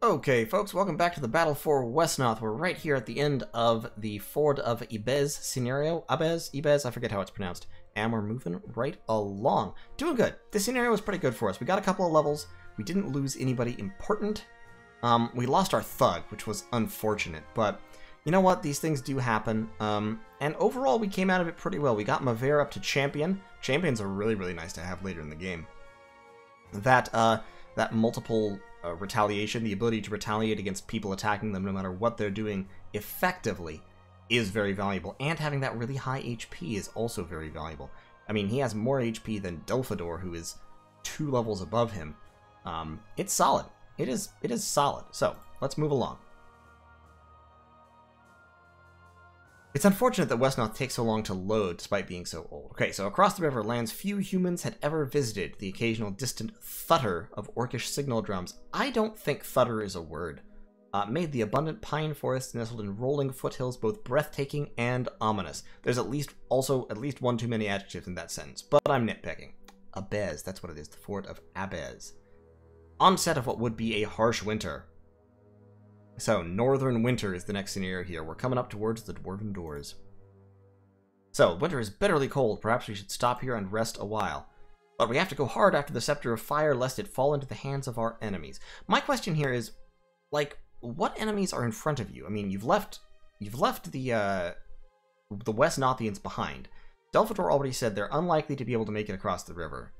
Okay, folks, welcome back to the battle for Wesnoth. We're right here at the end of the Ford of Ibez scenario. Abez? Ibez? I forget how it's pronounced. And we're moving right along. Doing good. This scenario was pretty good for us. We got a couple of levels. We didn't lose anybody important. Um, we lost our thug, which was unfortunate, but you know what? These things do happen. Um, and overall, we came out of it pretty well. We got Maver up to champion. Champions are really, really nice to have later in the game. That, uh, that multiple uh, retaliation, the ability to retaliate against people attacking them no matter what they're doing effectively, is very valuable. And having that really high HP is also very valuable. I mean, he has more HP than Delfador, who is two levels above him. Um, it's solid. It is. It is solid. So let's move along. It's unfortunate that Wesnoth takes so long to load despite being so old. Okay, so across the river, lands few humans had ever visited, the occasional distant thutter of orcish signal drums. I don't think thutter is a word. Uh, made the abundant pine forests nestled in rolling foothills both breathtaking and ominous. There's at least also at least one too many adjectives in that sentence, but I'm nitpicking. Abez, that's what it is, the fort of Abez. Onset of what would be a harsh winter. So, Northern Winter is the next scenario here. We're coming up towards the Dwarven Doors. So, winter is bitterly cold. Perhaps we should stop here and rest a while. But we have to go hard after the Scepter of Fire, lest it fall into the hands of our enemies. My question here is, like, what enemies are in front of you? I mean, you've left, you've left the, uh, the Wesnothians behind. Delfador already said they're unlikely to be able to make it across the river.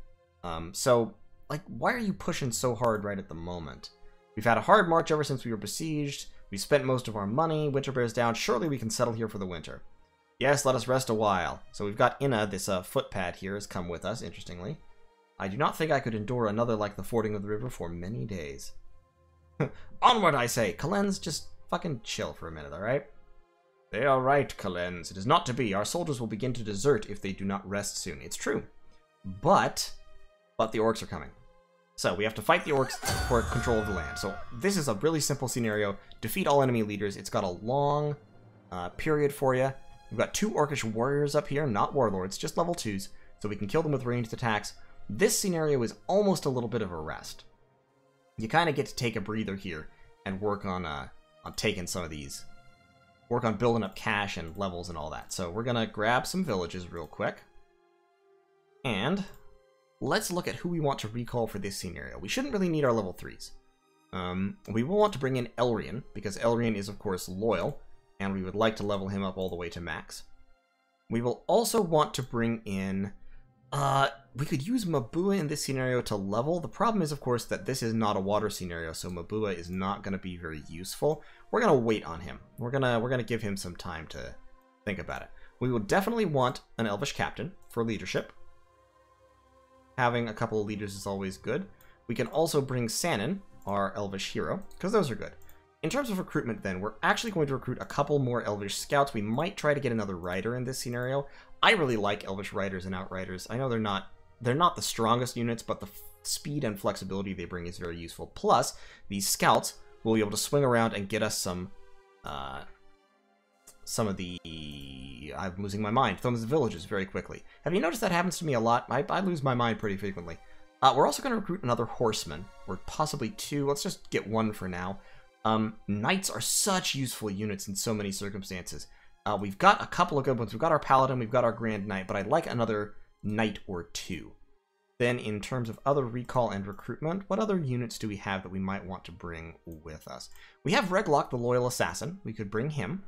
Um, so, like, why are you pushing so hard right at the moment? We've had a hard march ever since we were besieged. We spent most of our money. Winter bears down. Surely we can settle here for the winter. Yes, let us rest a while. So we've got Inna, this uh, footpad here, has come with us, interestingly. I do not think I could endure another like the fording of the river for many days. Onward, I say! Kalenz, just fucking chill for a minute, alright? They are right, Kalenz. It is not to be. Our soldiers will begin to desert if they do not rest soon. It's true. But, but the orcs are coming. So we have to fight the orcs for control of the land. So this is a really simple scenario. Defeat all enemy leaders. It's got a long uh, period for you. We've got two orcish warriors up here, not warlords, just level 2s, so we can kill them with ranged attacks. This scenario is almost a little bit of a rest. You kind of get to take a breather here and work on uh, on taking some of these. Work on building up cash and levels and all that. So we're going to grab some villages real quick. And let's look at who we want to recall for this scenario. We shouldn't really need our level 3s. Um, we will want to bring in Elrian, because Elrian is of course loyal, and we would like to level him up all the way to max. We will also want to bring in... Uh, we could use Mabua in this scenario to level. The problem is, of course, that this is not a water scenario, so Mabua is not going to be very useful. We're going to wait on him. We're going to we're gonna give him some time to think about it. We will definitely want an Elvish captain for leadership having a couple of leaders is always good. We can also bring Sanin, our Elvish hero, because those are good. In terms of recruitment then, we're actually going to recruit a couple more Elvish scouts. We might try to get another rider in this scenario. I really like Elvish riders and Outriders. I know they're not they're not the strongest units, but the speed and flexibility they bring is very useful. Plus, these scouts will be able to swing around and get us some uh, some of the I'm losing my mind some of the villages very quickly. Have you noticed that happens to me a lot? I, I lose my mind pretty frequently. Uh, we're also going to recruit another horseman, or possibly two. Let's just get one for now. Um, knights are such useful units in so many circumstances. Uh, we've got a couple of good ones. We've got our paladin, we've got our grand knight, but I'd like another knight or two. Then in terms of other recall and recruitment, what other units do we have that we might want to bring with us? We have Reglock, the loyal assassin. We could bring him.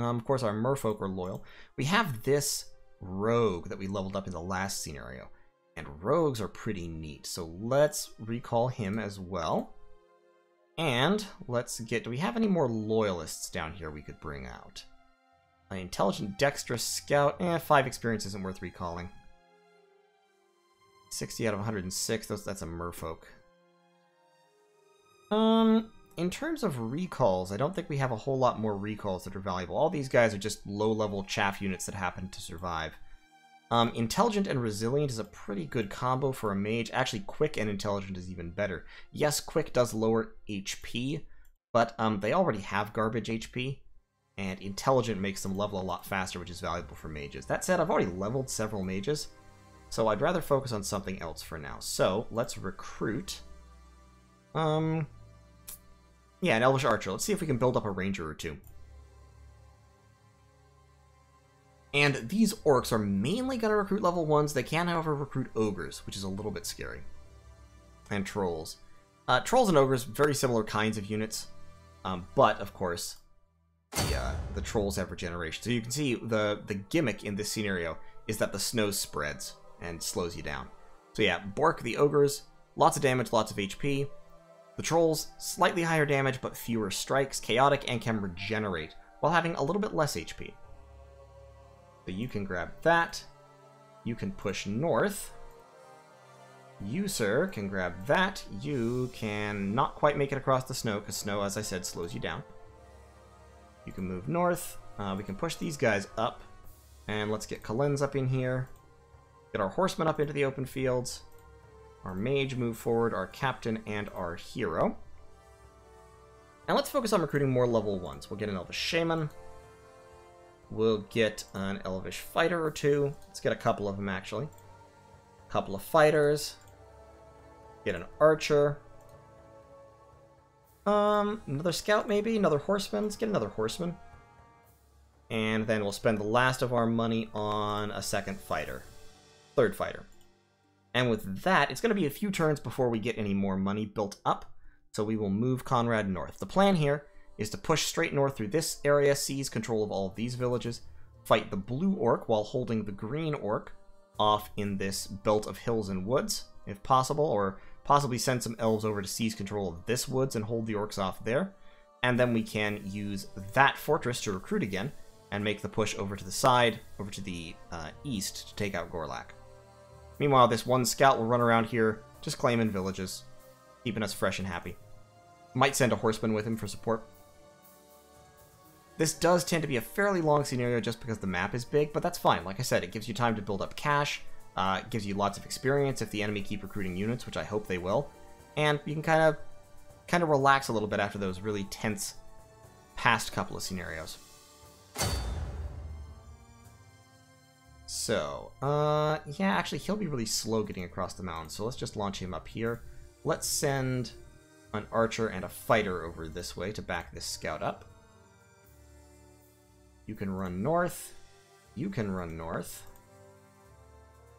Um, of course, our merfolk are loyal. We have this rogue that we leveled up in the last scenario. And rogues are pretty neat, so let's recall him as well. And let's get, do we have any more loyalists down here we could bring out? An intelligent, dexterous scout, eh, 5 experience isn't worth recalling. 60 out of 106, that's a merfolk. Um, in terms of recalls, I don't think we have a whole lot more recalls that are valuable. All these guys are just low-level chaff units that happen to survive. Um, intelligent and resilient is a pretty good combo for a mage. Actually, quick and intelligent is even better. Yes, quick does lower HP, but um, they already have garbage HP, and intelligent makes them level a lot faster, which is valuable for mages. That said, I've already leveled several mages, so I'd rather focus on something else for now. So, let's recruit. Um, Yeah, an Elvish Archer. Let's see if we can build up a Ranger or two. And these orcs are mainly going to recruit level 1s. They can, however, recruit ogres, which is a little bit scary. And trolls. Uh, trolls and ogres, very similar kinds of units. Um, but, of course, the, uh, the trolls have regeneration. So you can see the, the gimmick in this scenario is that the snow spreads and slows you down. So yeah, Bork, the ogres, lots of damage, lots of HP. The trolls, slightly higher damage, but fewer strikes, chaotic, and can regenerate, while having a little bit less HP. So you can grab that. You can push north. You, sir, can grab that. You can not quite make it across the snow, because snow, as I said, slows you down. You can move north. Uh, we can push these guys up. And let's get Kalenz up in here. Get our horsemen up into the open fields. Our mage move forward, our captain, and our hero. And let's focus on recruiting more level 1s. We'll get an Elvish Shaman. We'll get an Elvish Fighter or two. Let's get a couple of them, actually. A couple of Fighters. Get an Archer. Um, another Scout, maybe? Another Horseman? Let's get another Horseman. And then we'll spend the last of our money on a second Fighter. Third Fighter. And with that, it's going to be a few turns before we get any more money built up. So we will move Konrad north. The plan here is to push straight north through this area, seize control of all of these villages, fight the blue orc while holding the green orc off in this belt of hills and woods, if possible, or possibly send some elves over to seize control of this woods and hold the orcs off there. And then we can use that fortress to recruit again and make the push over to the side, over to the uh, east to take out Gorlak. Meanwhile, this one scout will run around here, just claiming villages, keeping us fresh and happy. Might send a horseman with him for support. This does tend to be a fairly long scenario just because the map is big, but that's fine. Like I said, it gives you time to build up cash, uh, gives you lots of experience if the enemy keep recruiting units, which I hope they will, and you can kind of kind of relax a little bit after those really tense past couple of scenarios. So, uh, yeah, actually, he'll be really slow getting across the mountain, so let's just launch him up here. Let's send an archer and a fighter over this way to back this scout up. You can run north. You can run north.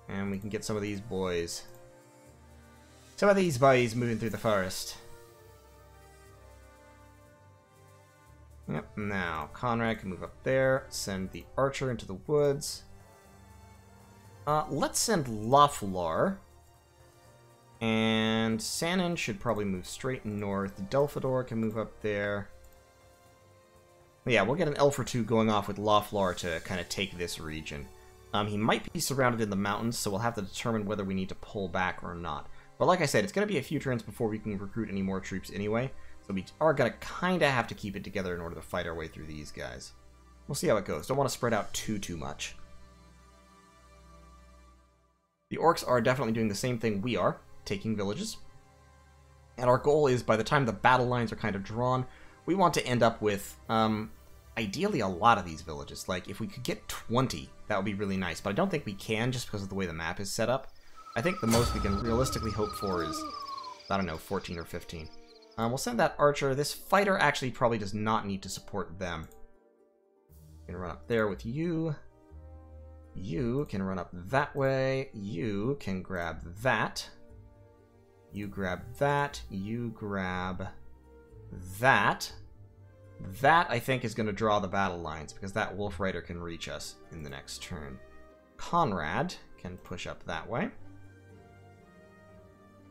And we can get some of these boys. Some of these boys moving through the forest. Yep, now, Konrad can move up there, send the archer into the woods. Uh, let's send Laflar. And Sanin should probably move straight north. Delfador can move up there. Yeah, we'll get an elf or two going off with Laflar to kind of take this region. Um, he might be surrounded in the mountains, so we'll have to determine whether we need to pull back or not. But like I said, it's going to be a few turns before we can recruit any more troops anyway, so we are going to kind of have to keep it together in order to fight our way through these guys. We'll see how it goes. Don't want to spread out too, too much. The orcs are definitely doing the same thing we are, taking villages. And our goal is, by the time the battle lines are kind of drawn, we want to end up with, um, ideally a lot of these villages. Like, if we could get 20, that would be really nice. But I don't think we can, just because of the way the map is set up. I think the most we can realistically hope for is, I don't know, 14 or 15. Um, we'll send that archer. This fighter actually probably does not need to support them. Gonna run up there with you. You can run up that way. You can grab that. You grab that. You grab that. That, I think, is going to draw the battle lines, because that Wolf Rider can reach us in the next turn. Konrad can push up that way.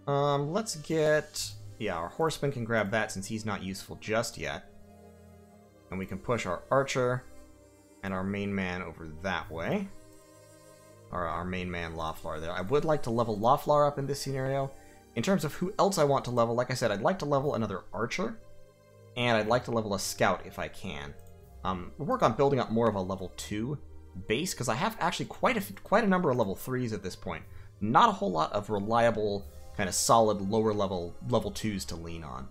Um, let's get... Yeah, our Horseman can grab that since he's not useful just yet. And we can push our Archer and our main man over that way our, our main man Laflar there. I would like to level Laflar up in this scenario. In terms of who else I want to level, like I said, I'd like to level another Archer, and I'd like to level a Scout if I can. Um, we'll work on building up more of a level 2 base, because I have actually quite a, quite a number of level 3s at this point. Not a whole lot of reliable, kind of solid lower level level 2s to lean on.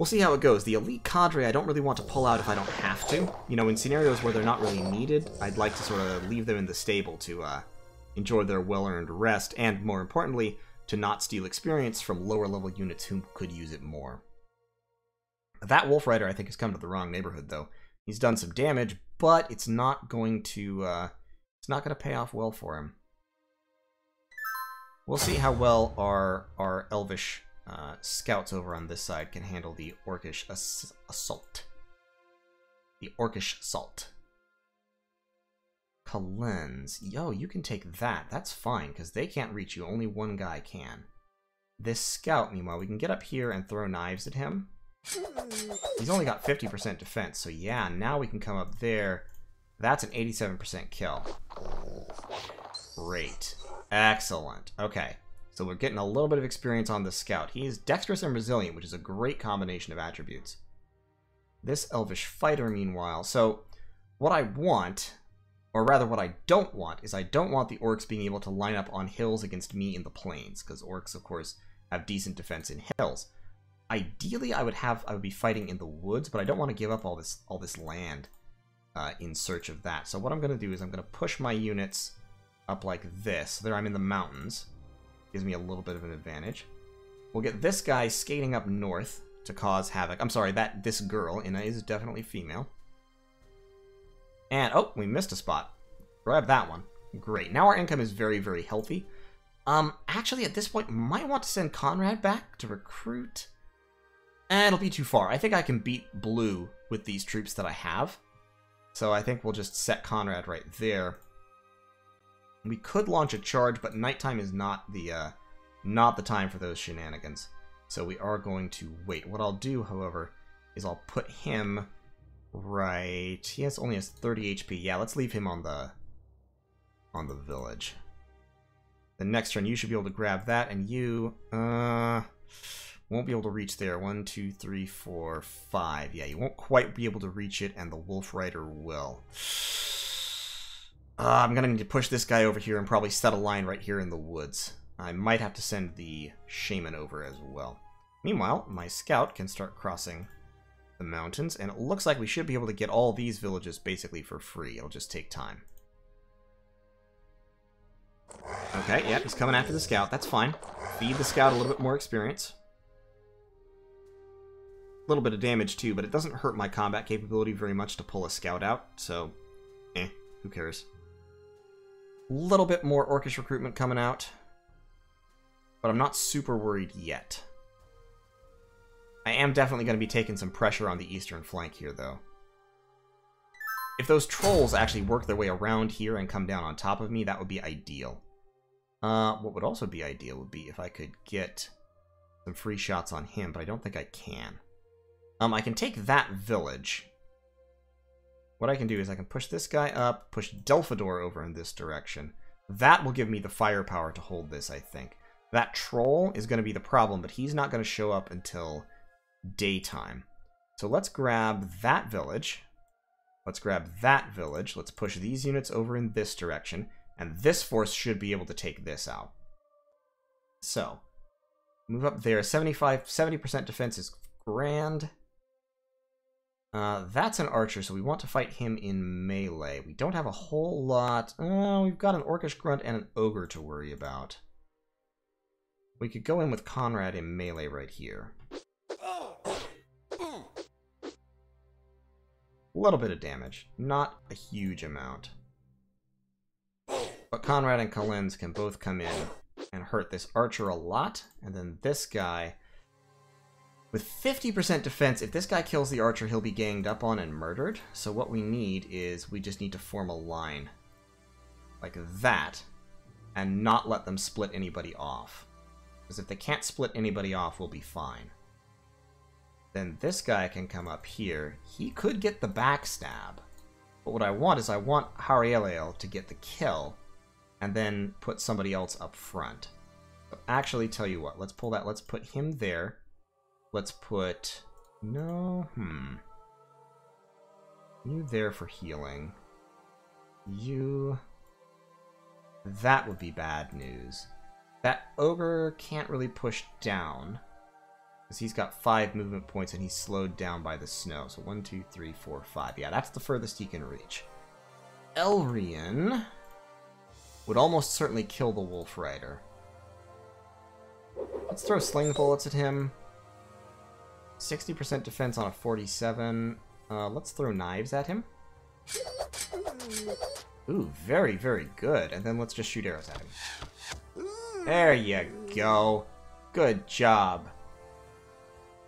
We'll see how it goes. The elite cadre I don't really want to pull out if I don't have to. You know, in scenarios where they're not really needed, I'd like to sort of leave them in the stable to uh, enjoy their well-earned rest, and more importantly, to not steal experience from lower level units who could use it more. That Wolf Rider, I think, has come to the wrong neighborhood, though. He's done some damage, but it's not going to uh, it's not going to pay off well for him. We'll see how well our our Elvish uh, scouts over on this side can handle the Orcish ass assault. The Orcish assault. Kalenz. Yo, you can take that. That's fine, because they can't reach you. Only one guy can. This scout, meanwhile, we can get up here and throw knives at him. He's only got 50% defense, so yeah, now we can come up there. That's an 87% kill. Great. Excellent. Okay, so we're getting a little bit of experience on the scout. He is dexterous and resilient, which is a great combination of attributes. This elvish fighter, meanwhile, so what I want or rather, what I don't want is I don't want the orcs being able to line up on hills against me in the plains, because orcs, of course, have decent defense in hills. Ideally, I would have I would be fighting in the woods, but I don't want to give up all this all this land uh, in search of that. So what I'm going to do is I'm going to push my units up like this. so There I'm in the mountains. Gives me a little bit of an advantage. We'll get this guy skating up north to cause havoc. I'm sorry, that this girl, Inna, is definitely female. And, oh, we missed a spot. Grab that one. Great. Now our income is very, very healthy. Um, actually, at this point, might want to send Konrad back to recruit. And it'll be too far. I think I can beat Blue with these troops that I have. So I think we'll just set Konrad right there. We could launch a charge, but nighttime is not the, uh, not the time for those shenanigans. So we are going to wait. What I'll do, however, is I'll put him Right. He has only has 30 HP. Yeah, let's leave him on the on the village. The next turn, you should be able to grab that, and you uh won't be able to reach there. One, two, three, four, five. Yeah, you won't quite be able to reach it, and the Wolf Rider will. Uh, I'm gonna need to push this guy over here and probably set a line right here in the woods. I might have to send the Shaman over as well. Meanwhile, my scout can start crossing the mountains, and it looks like we should be able to get all these villages basically for free. It'll just take time. Okay, yeah, he's coming after the scout. That's fine. Feed the scout a little bit more experience. A little bit of damage too, but it doesn't hurt my combat capability very much to pull a scout out, so eh, who cares. A little bit more orcish recruitment coming out, but I'm not super worried yet. I am definitely going to be taking some pressure on the eastern flank here, though. If those trolls actually work their way around here and come down on top of me, that would be ideal. Uh, what would also be ideal would be if I could get some free shots on him, but I don't think I can. Um, I can take that village. What I can do is I can push this guy up, push Delfador over in this direction. That will give me the firepower to hold this, I think. That troll is going to be the problem, but he's not going to show up until daytime. So let's grab that village. Let's grab that village. Let's push these units over in this direction. And this force should be able to take this out. So, move up there. 75, 70% defense is grand. Uh, that's an archer, so we want to fight him in melee. We don't have a whole lot. Uh, we've got an orcish grunt and an ogre to worry about. We could go in with Konrad in melee right here. A little bit of damage, not a huge amount. But Konrad and Kalenz can both come in and hurt this archer a lot, and then this guy... With 50% defense, if this guy kills the archer, he'll be ganged up on and murdered. So what we need is, we just need to form a line. Like that. And not let them split anybody off. Because if they can't split anybody off, we'll be fine. Then this guy can come up here. He could get the backstab. But what I want is I want Harielel to get the kill and then put somebody else up front. So actually, tell you what, let's pull that. Let's put him there. Let's put... No, hmm. You there for healing. You... That would be bad news. That ogre can't really push down. Because he's got five movement points and he's slowed down by the snow. So one, two, three, four, five. Yeah, that's the furthest he can reach. Elrian would almost certainly kill the Wolf Rider. Let's throw sling bullets at him. 60% defense on a 47. Uh, let's throw knives at him. Ooh, very, very good. And then let's just shoot arrows at him. There you go. Good job.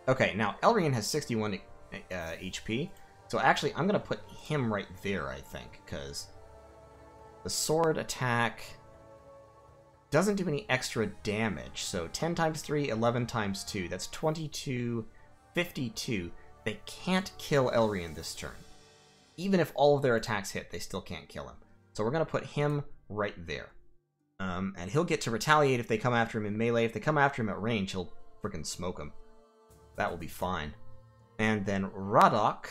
Okay, now Elrian has 61 uh, HP. So actually, I'm going to put him right there, I think, because the sword attack doesn't do any extra damage. So 10 times 3, 11 times 2. That's 22, 52. They can't kill Elrian this turn. Even if all of their attacks hit, they still can't kill him. So we're going to put him right there. Um, and he'll get to retaliate if they come after him in melee. If they come after him at range, he'll freaking smoke him. That will be fine. And then Radok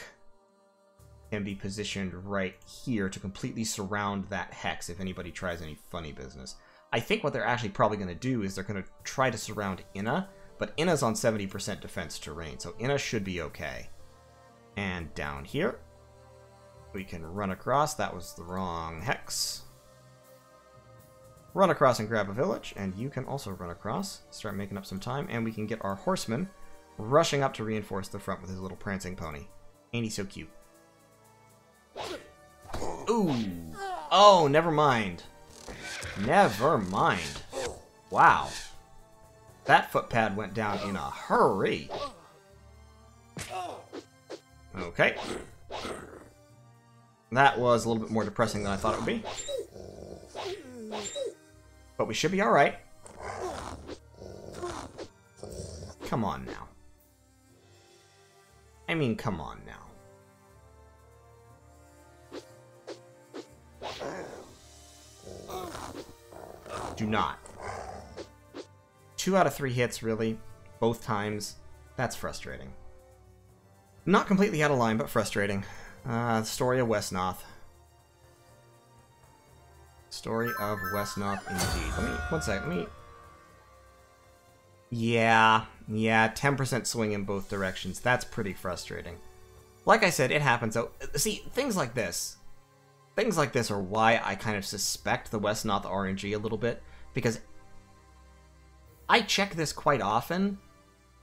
can be positioned right here to completely surround that hex if anybody tries any funny business. I think what they're actually probably going to do is they're going to try to surround Inna, but Inna's on 70% defense terrain, so Inna should be okay. And down here, we can run across. That was the wrong hex. Run across and grab a village, and you can also run across. Start making up some time, and we can get our horseman rushing up to reinforce the front with his little prancing pony. Ain't he so cute? Ooh. Oh, never mind. Never mind. Wow. That footpad went down in a hurry. Okay. That was a little bit more depressing than I thought it would be. But we should be alright. Come on now. I mean, come on now. Do not. Two out of three hits, really. Both times. That's frustrating. Not completely out of line, but frustrating. Uh, story of Wesnoth. Story of Wesnoth, indeed. Let me, one second, let me... Yeah, yeah, 10% swing in both directions. That's pretty frustrating. Like I said, it happens. So, see, things like this, things like this are why I kind of suspect the Wesnoth RNG a little bit, because I check this quite often,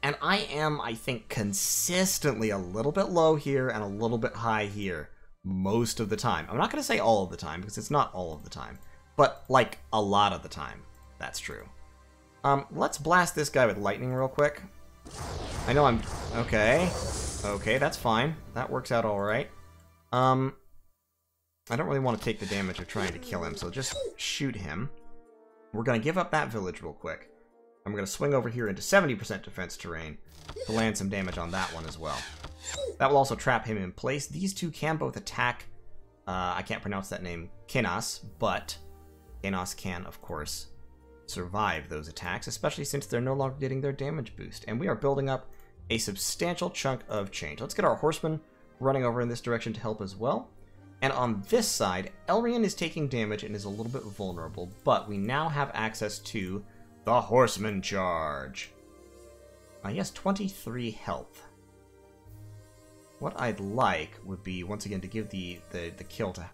and I am, I think, consistently a little bit low here and a little bit high here most of the time. I'm not going to say all of the time, because it's not all of the time, but like a lot of the time, that's true. Um, let's blast this guy with lightning real quick. I know I'm... Okay. Okay, that's fine. That works out alright. Um, I don't really want to take the damage of trying to kill him, so just shoot him. We're going to give up that village real quick. I'm going to swing over here into 70% defense terrain to land some damage on that one as well. That will also trap him in place. These two can both attack, uh, I can't pronounce that name, Kenas, but Kenas can, of course, survive those attacks, especially since they're no longer getting their damage boost. And we are building up a substantial chunk of change. Let's get our horsemen running over in this direction to help as well. And on this side, Elrian is taking damage and is a little bit vulnerable, but we now have access to the Horseman Charge. Uh, he has 23 health. What I'd like would be, once again, to give the, the, the kill to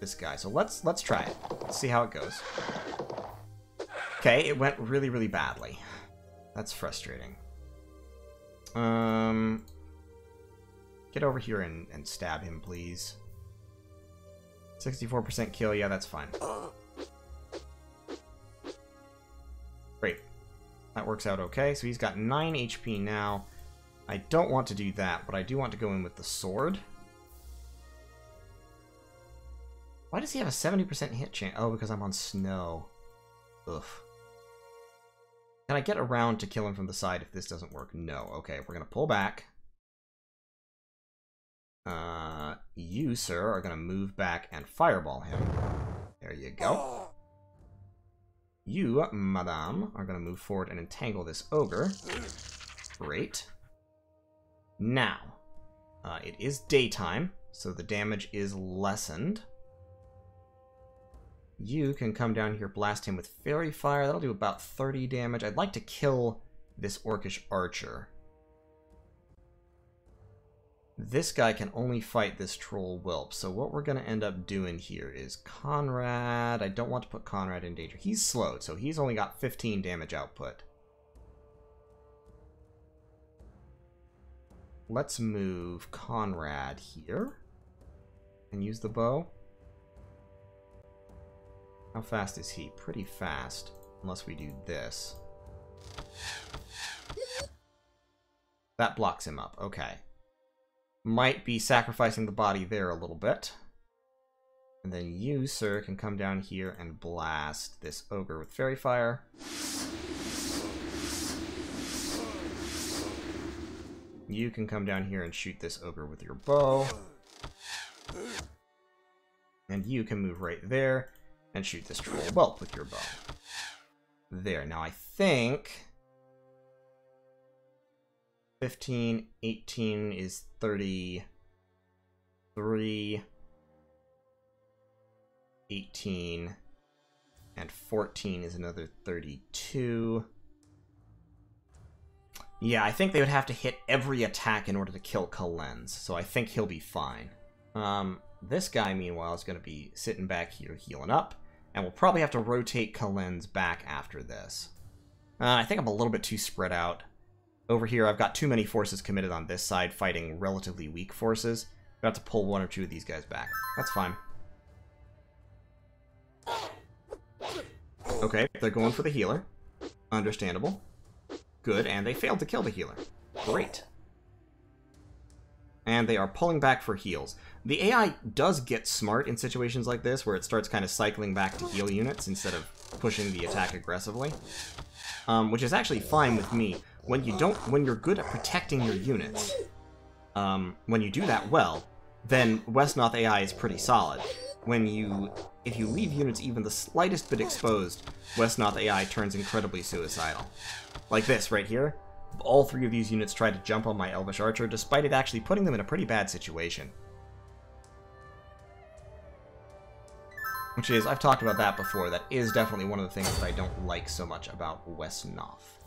this guy. So let's let's try it. Let's see how it goes. Okay, it went really, really badly. That's frustrating. Um, Get over here and, and stab him, please. 64% kill, yeah, that's fine. That works out okay. So he's got 9 HP now. I don't want to do that, but I do want to go in with the sword. Why does he have a 70% hit chance? Oh, because I'm on snow. Ugh. Can I get around to kill him from the side if this doesn't work? No. Okay, we're going to pull back. Uh, you, sir, are going to move back and fireball him. There you go. You, madame, are going to move forward and entangle this ogre. Great. Now, uh, it is daytime, so the damage is lessened. You can come down here, blast him with Faerie Fire. That'll do about 30 damage. I'd like to kill this Orcish Archer this guy can only fight this troll whelp. So what we're going to end up doing here is Konrad. I don't want to put Konrad in danger. He's slowed, so he's only got 15 damage output. Let's move Konrad here and use the bow. How fast is he? Pretty fast, unless we do this. That blocks him up, okay. Might be sacrificing the body there a little bit. And then you, sir, can come down here and blast this ogre with Faerie Fire. You can come down here and shoot this ogre with your bow. And you can move right there and shoot this troll whelp with your bow. There. Now I think... 15, 18 is 33... 18, and 14 is another 32. Yeah, I think they would have to hit every attack in order to kill Kalenz, so I think he'll be fine. Um, this guy, meanwhile, is going to be sitting back here healing up, and we'll probably have to rotate Kalenz back after this. Uh, I think I'm a little bit too spread out. Over here, I've got too many forces committed on this side fighting relatively weak forces. have to pull one or two of these guys back. That's fine. Okay, they're going for the healer. Understandable. Good, and they failed to kill the healer. Great. And they are pulling back for heals. The AI does get smart in situations like this, where it starts kind of cycling back to heal units instead of pushing the attack aggressively. Um, which is actually fine with me. When you don't, when you're good at protecting your units, um, when you do that well, then Wesnoth AI is pretty solid when you if you leave units even the slightest bit exposed, Wesnoth AI turns incredibly suicidal. Like this right here. All three of these units tried to jump on my Elvish Archer, despite it actually putting them in a pretty bad situation. Which is, I've talked about that before, that is definitely one of the things that I don't like so much about Wesnoth.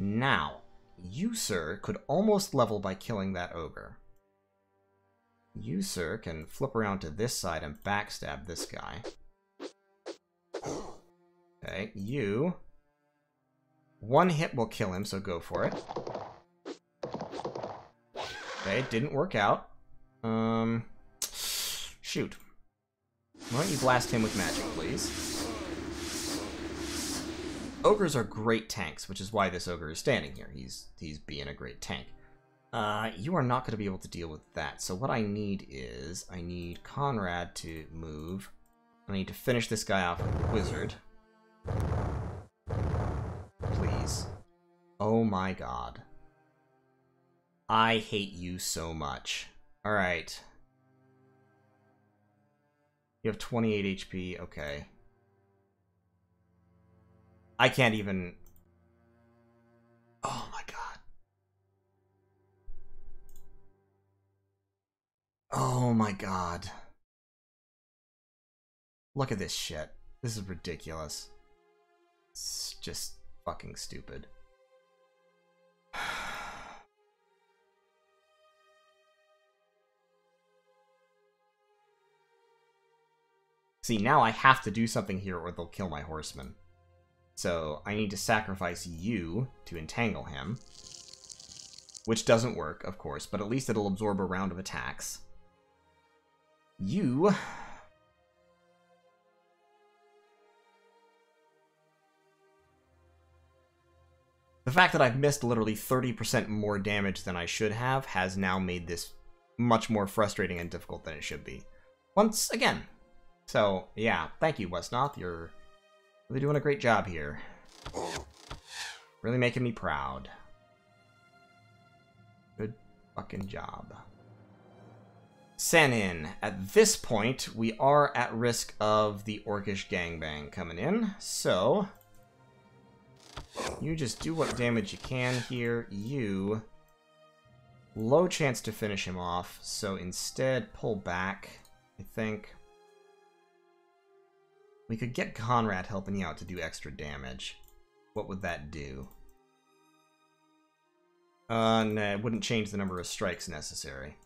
Now, you, sir, could almost level by killing that ogre. You, sir, can flip around to this side and backstab this guy. Okay, you... One hit will kill him, so go for it. Okay, didn't work out. Um... Shoot. Why don't you blast him with magic, please? Ogres are great tanks, which is why this ogre is standing here. He's he's being a great tank. Uh, you are not going to be able to deal with that. So what I need is, I need Konrad to move. I need to finish this guy off with Wizard. Please. Oh my god. I hate you so much. Alright. You have 28 HP, okay. I can't even... Oh my god. Oh my god. Look at this shit. This is ridiculous. It's just fucking stupid. See, now I have to do something here or they'll kill my horseman. So I need to sacrifice you to entangle him. Which doesn't work, of course, but at least it'll absorb a round of attacks. You... The fact that I've missed literally 30% more damage than I should have has now made this much more frustrating and difficult than it should be. Once again. So, yeah, thank you, Wesnoth. You're really doing a great job here. Really making me proud. Good fucking job. Senin. At this point, we are at risk of the Orcish gangbang coming in, so... You just do what damage you can here. You... Low chance to finish him off, so instead pull back, I think. We could get Konrad helping you out to do extra damage. What would that do? Uh, nah, it wouldn't change the number of strikes necessary.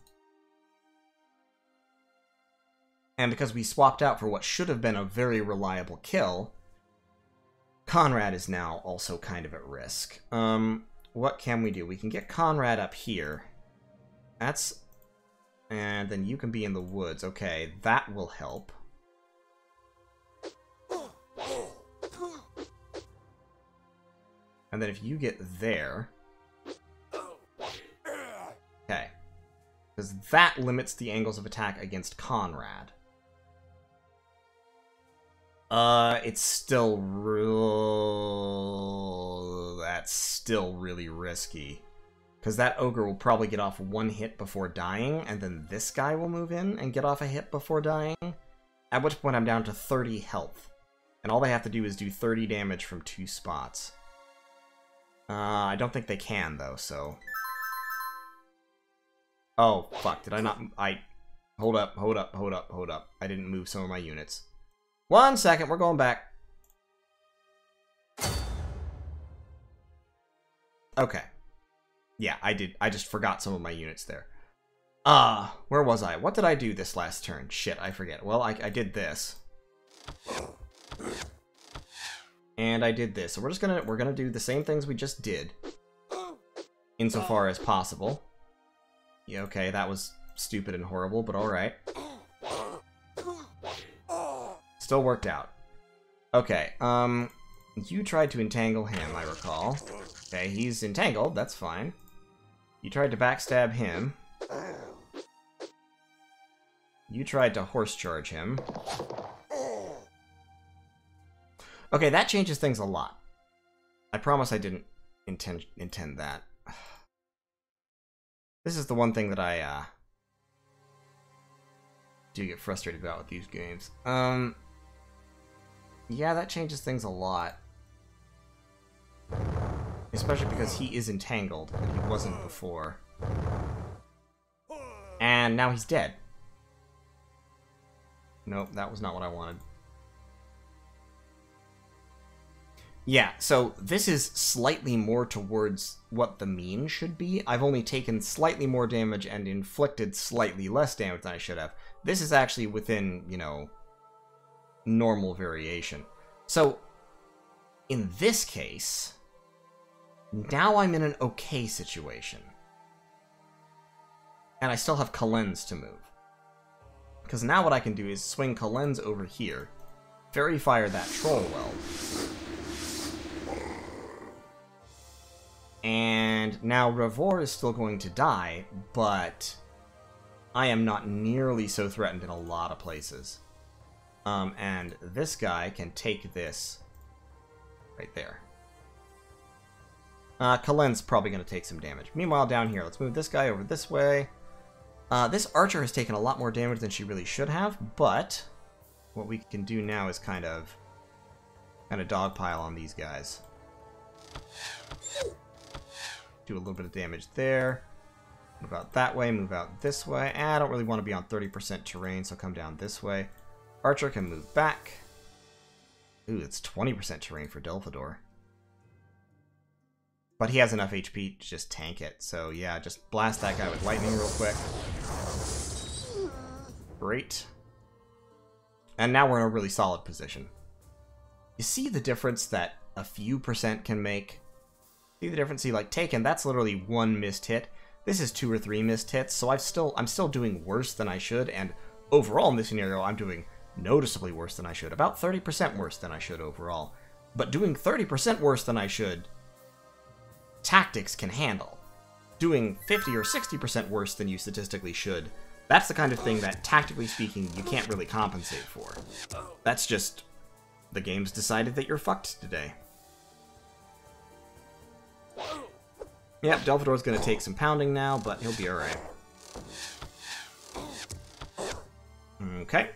And because we swapped out for what should have been a very reliable kill, Konrad is now also kind of at risk. Um, what can we do? We can get Konrad up here. That's... And then you can be in the woods. Okay, that will help. And then if you get there... Okay. Because that limits the angles of attack against Konrad. Uh, it's still real... That's still really risky. Because that ogre will probably get off one hit before dying, and then this guy will move in and get off a hit before dying. At which point I'm down to 30 health. And all they have to do is do 30 damage from two spots. Uh, I don't think they can, though, so... Oh, fuck, did I not... I... Hold up, hold up, hold up, hold up. I didn't move some of my units. One second, we're going back. Okay. Yeah, I did. I just forgot some of my units there. Ah, uh, where was I? What did I do this last turn? Shit, I forget. Well, I, I did this and I did this. So we're just gonna we're gonna do the same things we just did, insofar as possible. Yeah, okay, that was stupid and horrible, but all right. Still worked out. Okay, um, you tried to entangle him, I recall. Okay, he's entangled, that's fine. You tried to backstab him. You tried to horse charge him. Okay, that changes things a lot. I promise I didn't intend intend that. This is the one thing that I uh, do get frustrated about with these games. Um, yeah, that changes things a lot. Especially because he is entangled, and he wasn't before. And now he's dead. Nope, that was not what I wanted. Yeah, so this is slightly more towards what the mean should be. I've only taken slightly more damage and inflicted slightly less damage than I should have. This is actually within, you know, normal variation. So, in this case, now I'm in an okay situation. And I still have Kalenz to move. Because now what I can do is swing Kalenz over here, Faerie Fire that Troll Whelp, And now Ravor is still going to die, but I am not nearly so threatened in a lot of places. Um, and this guy can take this right there. Uh, Kalen's probably going to take some damage. Meanwhile, down here, let's move this guy over this way. Uh, this archer has taken a lot more damage than she really should have, but what we can do now is kind of kind of dogpile on these guys. Do a little bit of damage there. Move out that way, move out this way. Eh, I don't really want to be on 30% terrain, so come down this way. Archer can move back. Ooh, it's 20% terrain for Delfador. But he has enough HP to just tank it. So yeah, just blast that guy with lightning real quick. Great. And now we're in a really solid position. You see the difference that a few percent can make? See the difference? See, like Taken, that's literally one missed hit. This is two or three missed hits, so I've still I'm still doing worse than I should, and overall in this scenario, I'm doing noticeably worse than I should. About 30% worse than I should overall. But doing 30% worse than I should, tactics can handle. Doing 50 or 60% worse than you statistically should, that's the kind of thing that, tactically speaking, you can't really compensate for. That's just... The game's decided that you're fucked today. Yep, Delfador's gonna take some pounding now, but he'll be alright. Okay.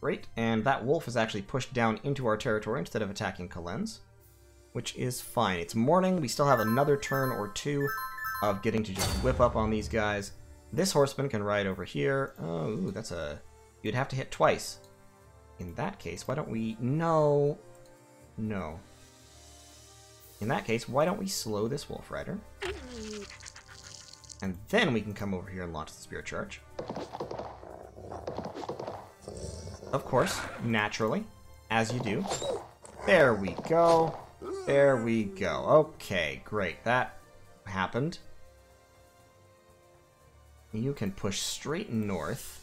Great, and that wolf is actually pushed down into our territory instead of attacking Kalenz, which is fine. It's morning, we still have another turn or two of getting to just whip up on these guys. This horseman can ride over here. Oh, ooh, that's a... You'd have to hit twice. In that case, why don't we... No. No. In that case, why don't we slow this Wolf Rider? And then we can come over here and launch the Spirit Charge. Of course, naturally, as you do. There we go. There we go. Okay, great. That happened. You can push straight north.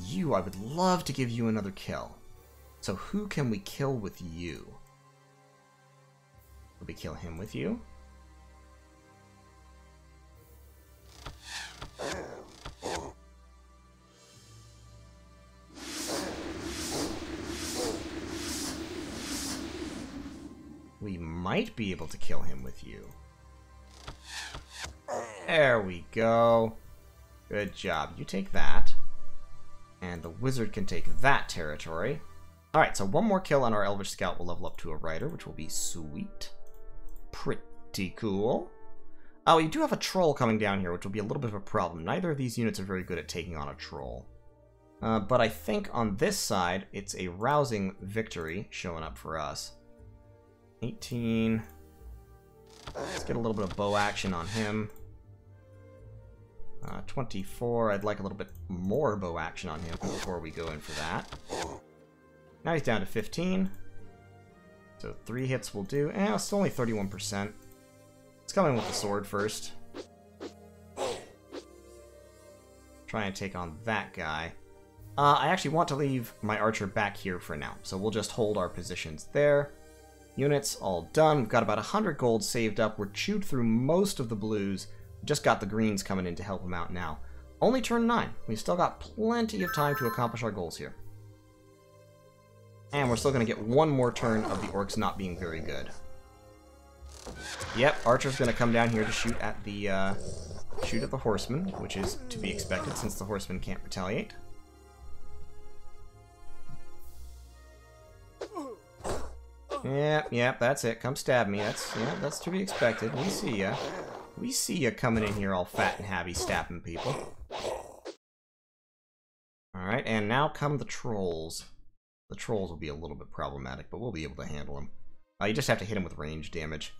You, I would love to give you another kill. So who can we kill with you? Will we kill him with you? We might be able to kill him with you. There we go. Good job. You take that. And the wizard can take that territory. Alright, so one more kill on our Elvish Scout will level up to a Rider, which will be sweet. Pretty cool. Oh, you do have a Troll coming down here, which will be a little bit of a problem. Neither of these units are very good at taking on a Troll. Uh, but I think on this side, it's a rousing victory showing up for us. 18. Let's get a little bit of bow action on him. Uh, 24, I'd like a little bit more bow action on him before we go in for that. Now he's down to 15. So three hits will do. Eh, it's only 31%. Let's come in with the sword first. Try and take on that guy. Uh, I actually want to leave my archer back here for now, so we'll just hold our positions there. Units all done. We've got about 100 gold saved up. We're chewed through most of the blues. Just got the greens coming in to help them out now. Only turn 9. We've still got plenty of time to accomplish our goals here. And we're still going to get one more turn of the orcs not being very good. Yep, Archer's going to come down here to shoot at the uh, shoot at the horseman, which is to be expected since the horseman can't retaliate. Yep, yep, that's it. Come stab me. That's yeah, that's to be expected. We see ya. We see ya coming in here all fat and happy, stabbing people. Alright, and now come the trolls. The trolls will be a little bit problematic, but we'll be able to handle them. Uh, you just have to hit them with range damage.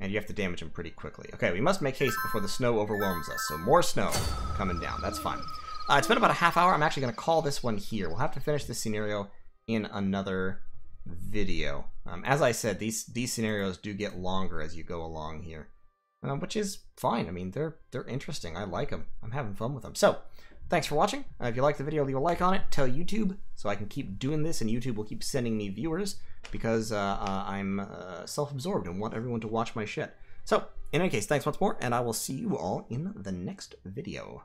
And you have to damage them pretty quickly. Okay, we must make haste before the snow overwhelms us. So more snow coming down. That's fine. Uh, it's been about a half hour. I'm actually going to call this one here. We'll have to finish this scenario in another video. Um, as I said, these these scenarios do get longer as you go along here, uh, which is fine. I mean, they're they're interesting. I like them. I'm having fun with them. So, thanks for watching. Uh, if you like the video, leave a like on it. Tell YouTube so I can keep doing this, and YouTube will keep sending me viewers because uh, uh I'm uh, self-absorbed and want everyone to watch my shit. So, in any case, thanks once more, and I will see you all in the next video.